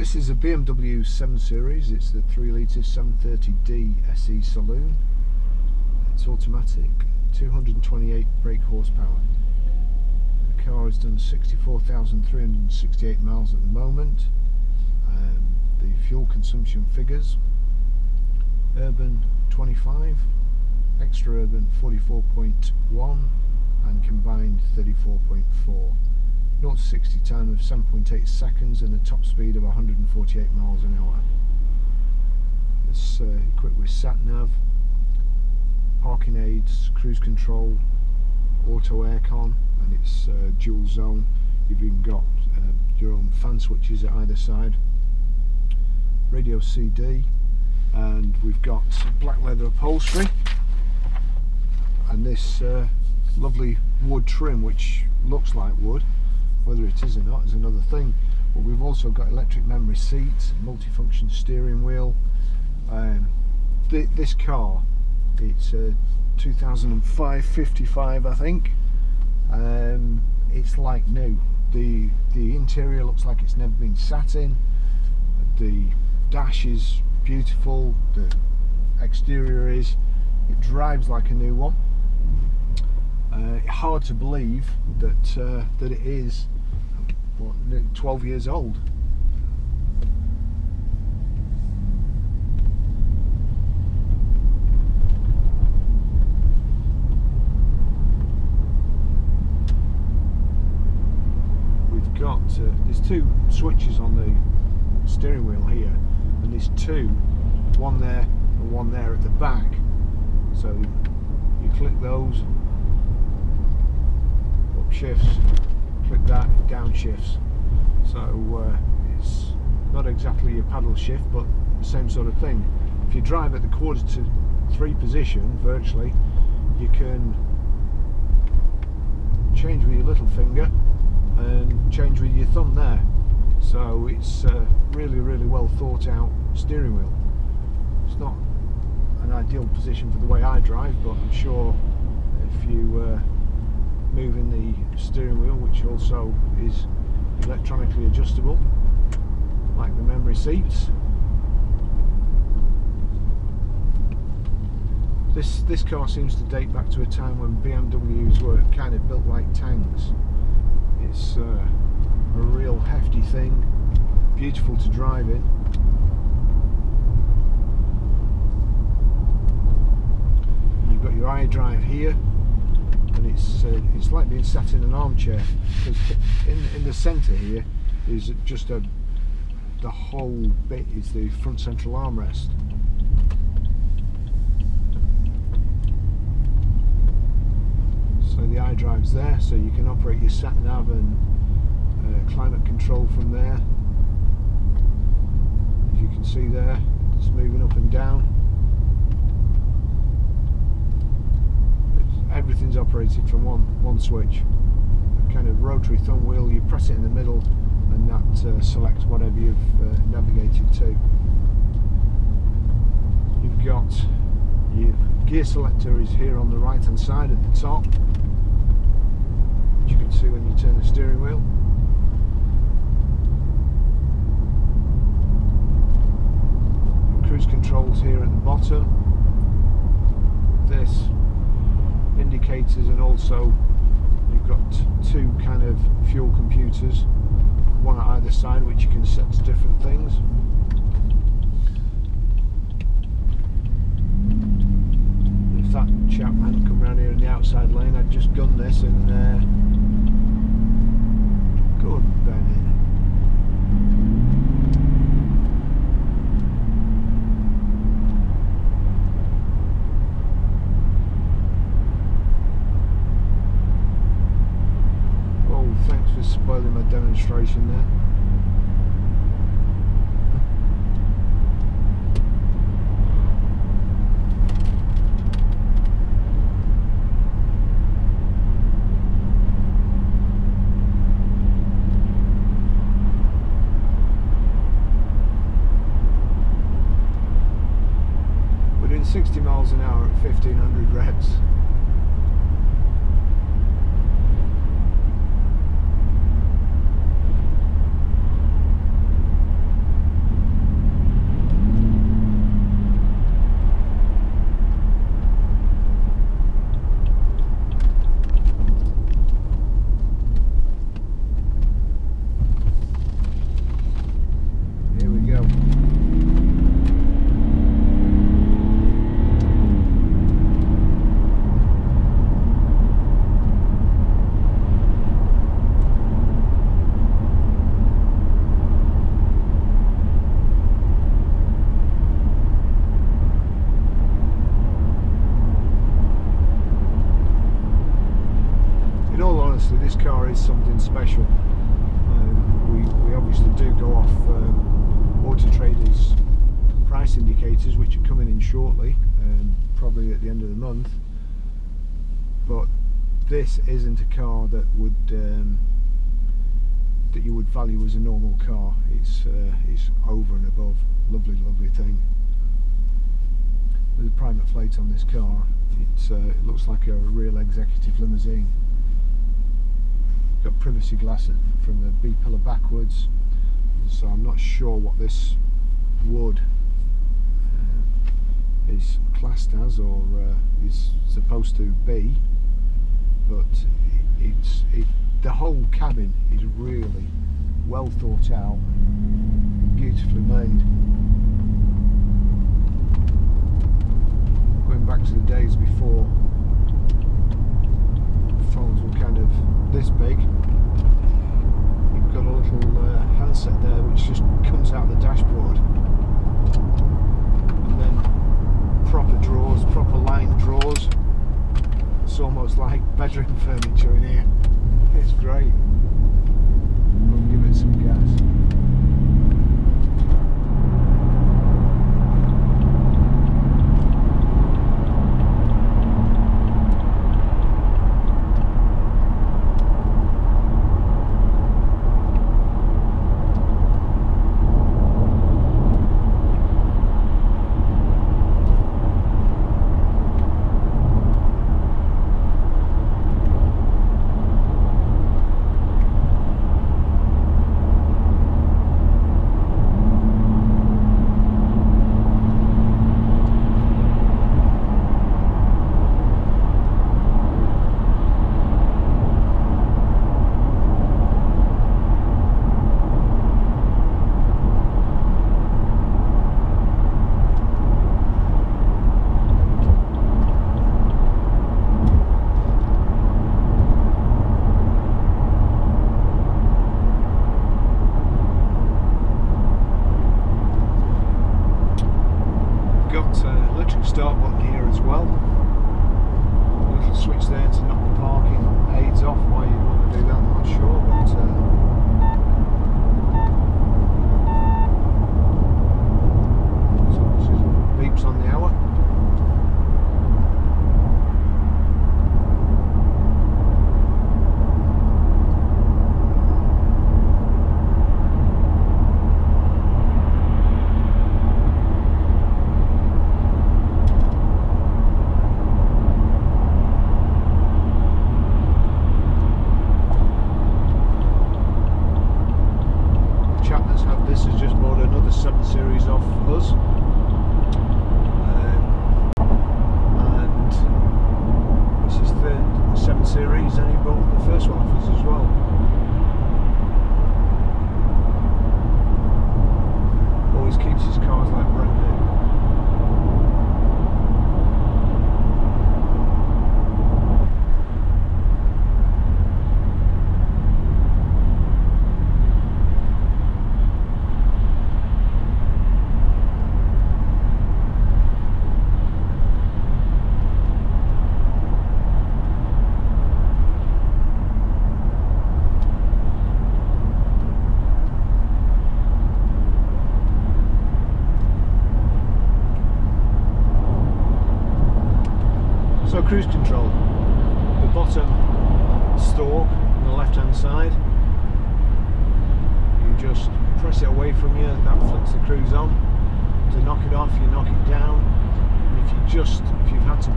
This is a BMW 7 Series, it's the 3 litre 730D SE Saloon. It's automatic, 228 brake horsepower. The car has done 64,368 miles at the moment. Um, the fuel consumption figures urban 25, extra urban 44.1 and combined 34.4. 0 to 60 time of 7.8 seconds and a top speed of 148 miles an hour. It's uh, equipped with sat nav, parking aids, cruise control, auto aircon, and it's uh, dual zone. You've even got uh, your own fan switches at either side. Radio CD, and we've got black leather upholstery, and this uh, lovely wood trim, which looks like wood whether it is or not is another thing. But we've also got electric memory seats multifunction steering wheel. Um, th this car it's a 2005 55 I think. Um, it's like new. The the interior looks like it's never been sat in. The dash is beautiful. The exterior is it drives like a new one uh, hard to believe that uh, that it is what, 12 years old. We've got uh, there's two switches on the steering wheel here, and there's two, one there and one there at the back. So you click those shifts, click that, down shifts. So uh, it's not exactly a paddle shift, but the same sort of thing. If you drive at the quarter to three position, virtually, you can change with your little finger and change with your thumb there. So it's a really, really well thought out steering wheel. It's not an ideal position for the way I drive, but I'm sure if you uh, moving the steering wheel which also is electronically adjustable like the memory seats. This this car seems to date back to a time when BMWs were kind of built like tanks. It's uh, a real hefty thing beautiful to drive in. You've got your iDrive here and it's uh, it's like being sat in an armchair because in in the centre here is just a the whole bit is the front central armrest. So the iDrive's there, so you can operate your sat nav and uh, climate control from there. As you can see there, it's moving up and down. Everything's operated from one one switch. A kind of rotary thumb wheel you press it in the middle and that uh, selects whatever you've uh, navigated to. You've got your gear selector is here on the right hand side at the top. Which you can see when you turn the steering wheel. Cruise controls here at the bottom. This indicators and also you've got two kind of fuel computers one at either side which you can set to different things. If that chap hadn't come around here in the outside lane I'd just gun this and uh, good Bennett spoiling my demonstration there. We're doing 60 miles an hour at 1500 revs. Is something special. Um, we, we obviously do go off um, Auto Trader's price indicators, which are coming in shortly, um, probably at the end of the month. But this isn't a car that would um, that you would value as a normal car. It's uh, it's over and above. Lovely, lovely thing. There's a private plate on this car. Uh, it looks like a real executive limousine. Got privacy glass from the B pillar backwards, so I'm not sure what this wood uh, is classed as or uh, is supposed to be, but it's it, the whole cabin is really well thought out, beautifully made. Going back to the days before phones were kind of this big, you've got a little uh, handset there which just comes out the dashboard. And then proper drawers, proper line drawers. It's almost like bedroom furniture in here. It's great. We'll give it some gas.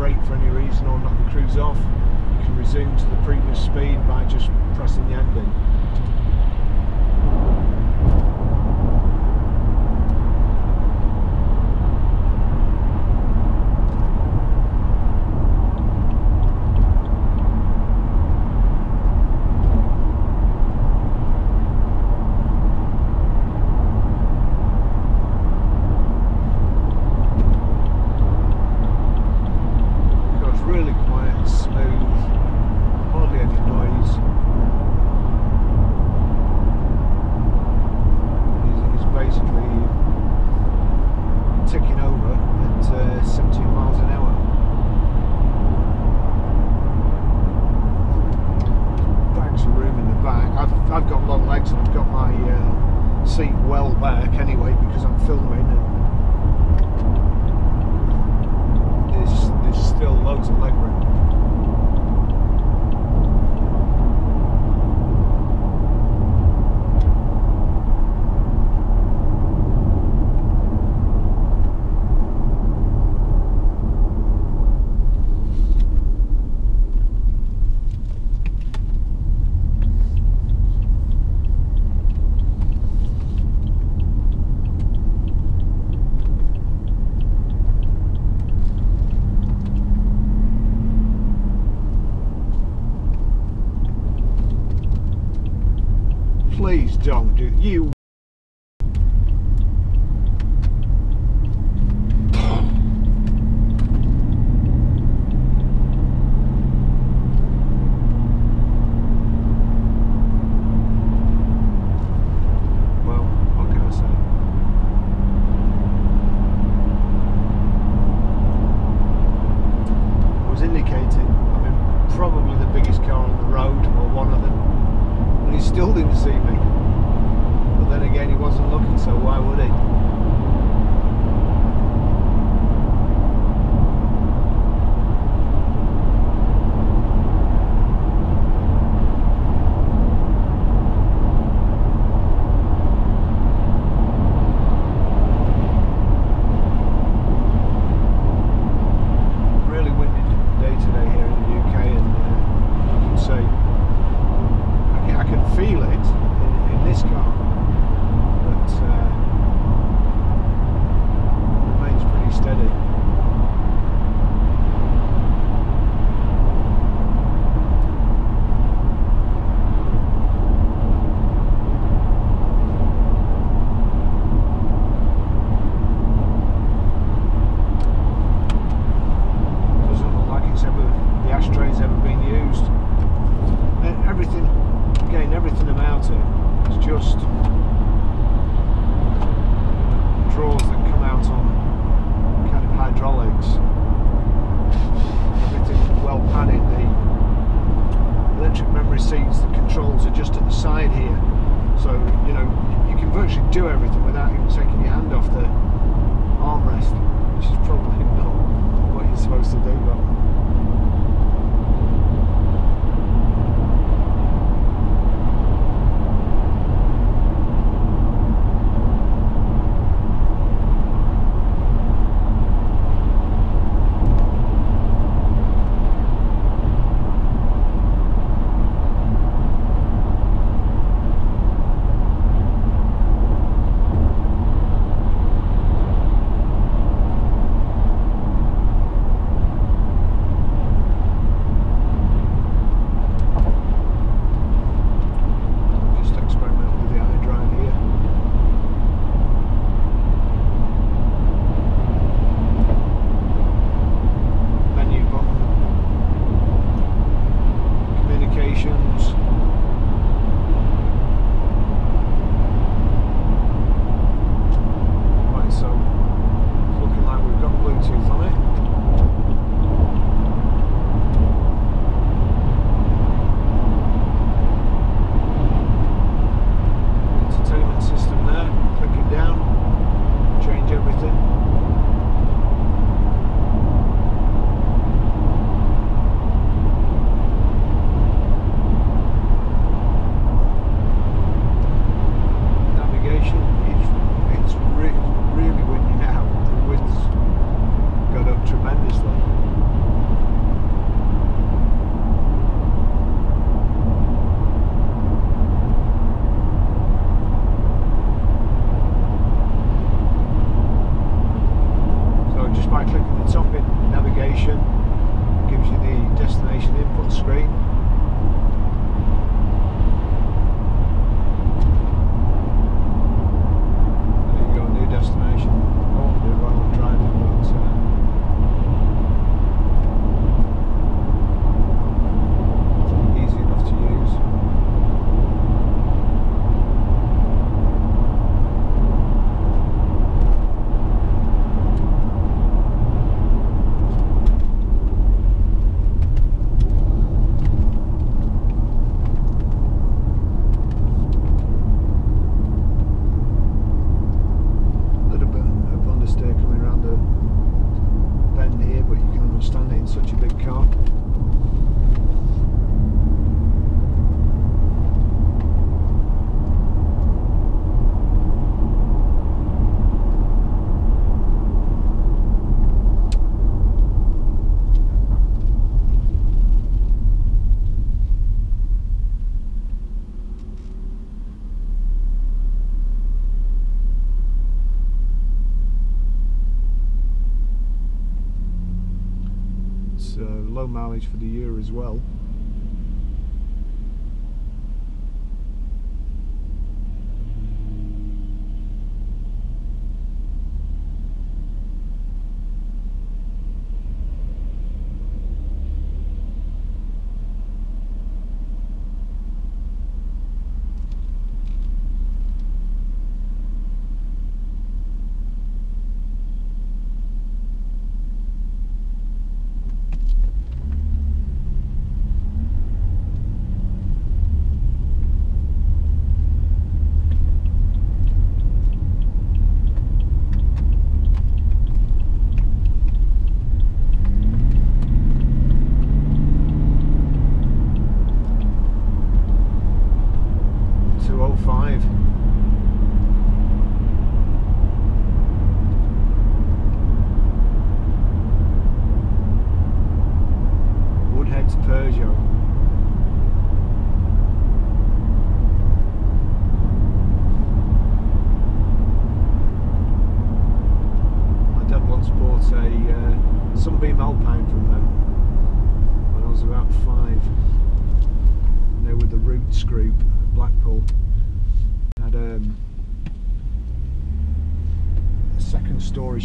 Brake for any reason or knock the cruise off, you can resume to the previous speed by just pressing the ending. What you're supposed to do, mileage for the year as well.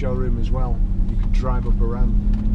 Showroom as well. You could drive up around.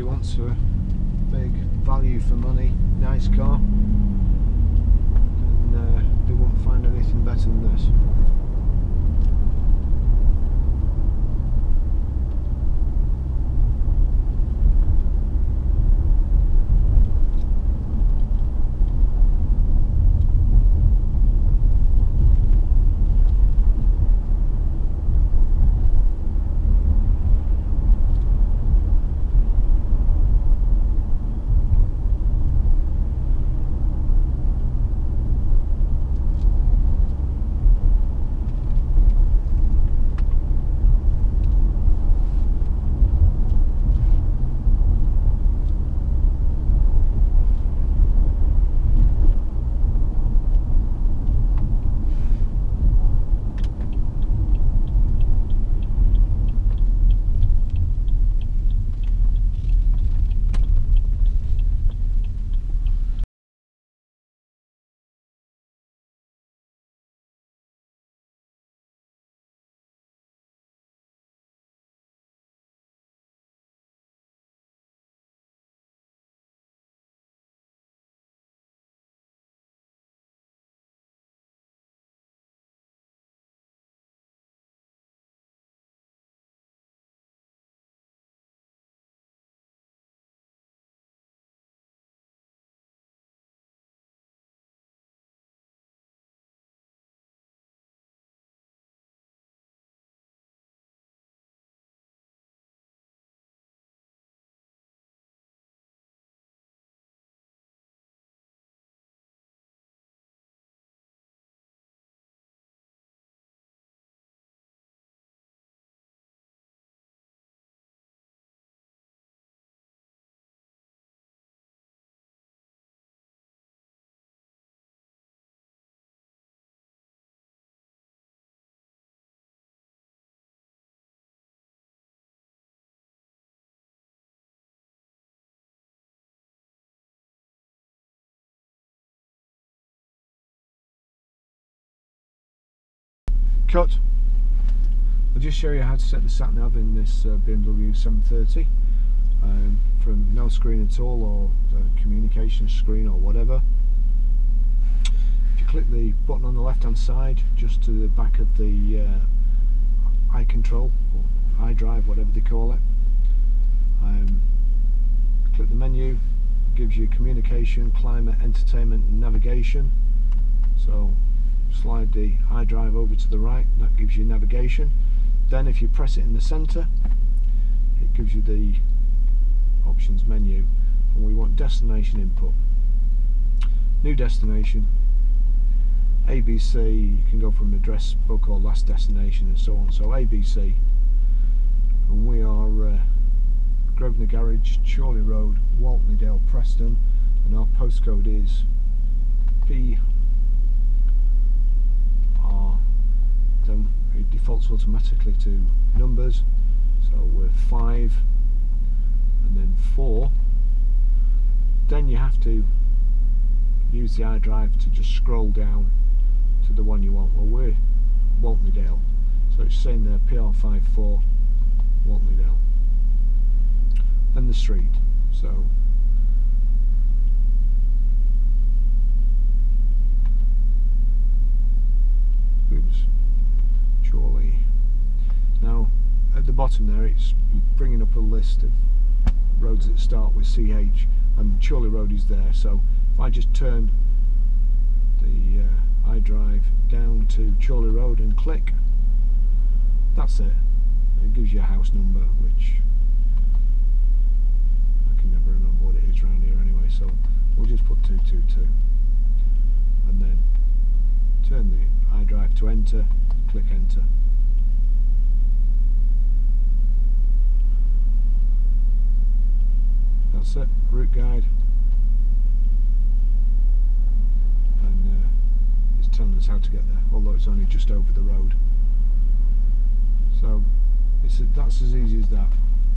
somebody wants a big value for money, nice car, then uh, they won't find anything better than this. Cut. I'll just show you how to set the sat nav in this uh, BMW 730 um, from no screen at all or communication screen or whatever. If you click the button on the left hand side just to the back of the uh, Control or iDrive whatever they call it um, click the menu gives you communication, climate, entertainment and navigation so slide the iDrive over to the right. That gives you navigation. Then if you press it in the center it gives you the options menu. And we want destination input. New destination. ABC you can go from address book or last destination and so on. So ABC and we are uh, Grosvenor Garage, Chorley Road, Walton-le-Dale, Preston. And our postcode is Then it defaults automatically to numbers. So we're 5 and then 4 then you have to use the iDrive to just scroll down to the one you want. Well we're Walton-le-Dale so it's saying there PR54 Walton-le-Dale and the street so oops Chorley now at the bottom there it's bringing up a list of roads that start with CH and Chorley Road is there. So if I just turn the uh, iDrive down to Chorley Road and click that's it. It gives you a house number which I can never remember what it is around here anyway so we'll just put 222 and then turn the iDrive to enter click enter. That's it route guide. And uh, it's telling us how to get there although it's only just over the road. So it's that's as easy as that